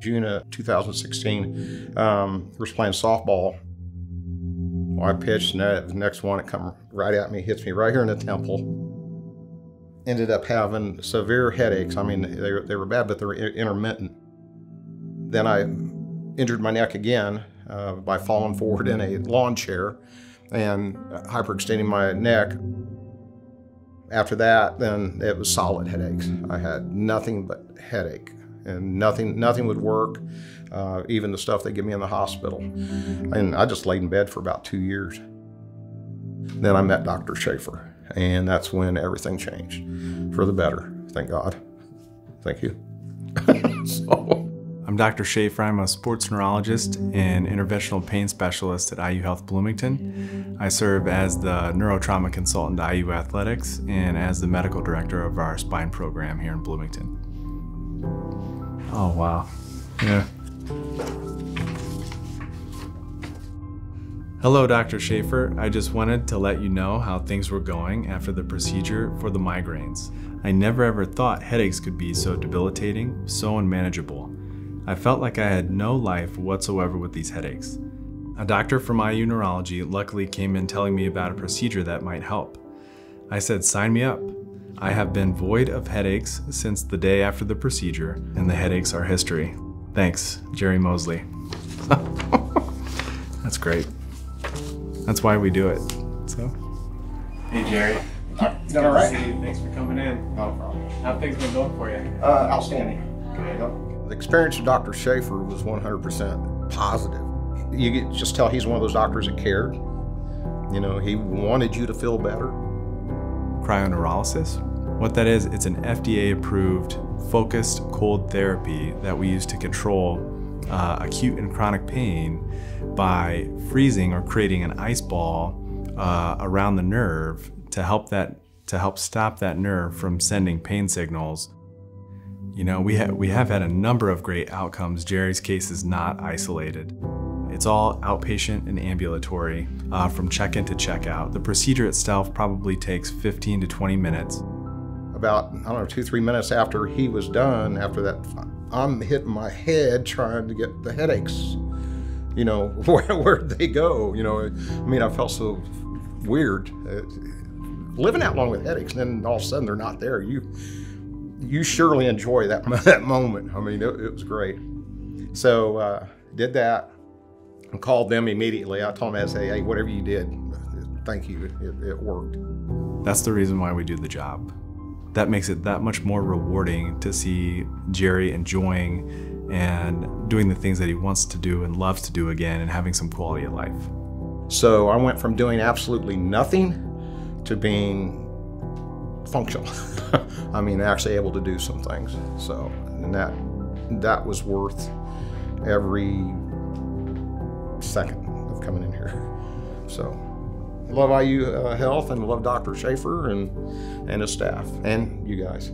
June of 2016, um, was playing softball. I pitched, and the next one, it come right at me, hits me right here in the temple. Ended up having severe headaches. I mean, they, were- they were bad, but they were intermittent. Then I injured my neck again uh, by falling forward in a lawn chair and hyperextending my neck. After that, then it was solid headaches. I had nothing but headache, and nothing nothing would work. Uh, even the stuff they give me in the hospital, and I just laid in bed for about two years. Then I met Dr. Shaffer, and that's when everything changed for the better. Thank God. Thank you. so. I'm Dr. Shaffer. I'm a sports neurologist and interventional pain specialist at IU Health Bloomington. I serve as the neurotrauma consultant to IU Athletics and as the medical director of our spine program here in Bloomington. Oh, wow. Yeah. Hello, Dr. Shaffer. I just wanted to let you know how things were going after the procedure for the migraines. I never ever thought headaches could be so debilitating, so unmanageable. I felt like I had no life whatsoever with these headaches. A doctor from IU Neurology luckily came in telling me about a procedure that might help. I said, sign me up. I have been void of headaches since the day after the procedure, and the headaches are history. Thanks, Jerry Mosley. That's great. That's why we do it. So. Hey, Jerry. You done all right? Thanks for coming in. No problem. How have things been going for you? Uh, outstanding. The experience of Dr. Shaffer was 100% positive. You could just tell he's one of those doctors that cared. You know, he wanted you to feel better. Cryoneurolysis. What that is, it's an FDA approved focused cold therapy that we use to control uh, acute and chronic pain by freezing or creating an ice ball uh, around the nerve to help that to help stop that nerve from sending pain signals. You know, we have we have had a number of great outcomes. Jerry's case is not isolated. It's all outpatient and ambulatory uh, from check-in to check-out. The procedure itself probably takes 15 to 20 minutes. About, I don't know, two, three minutes after he was done, after that, I'm hitting my head trying to get the headaches. You know, where, where'd they go? You know, I mean, I felt so weird. Uh, living that long with headaches, and then all of a sudden they're not there. You you surely enjoy that, that moment. I mean, it, it was great. So uh, did that and called them immediately. I told them, I said, hey, whatever you did, thank you. It, it worked. That's the reason why we do the job. That makes it that much more rewarding to see Jerry enjoying and doing the things that he wants to do and loves to do again and having some quality of life. So I went from doing absolutely nothing to being functional. I mean, actually able to do some things. So, and that that was worth every second of coming in here. So, love IU uh, Health and love Dr. Shaffer and and his staff and you guys.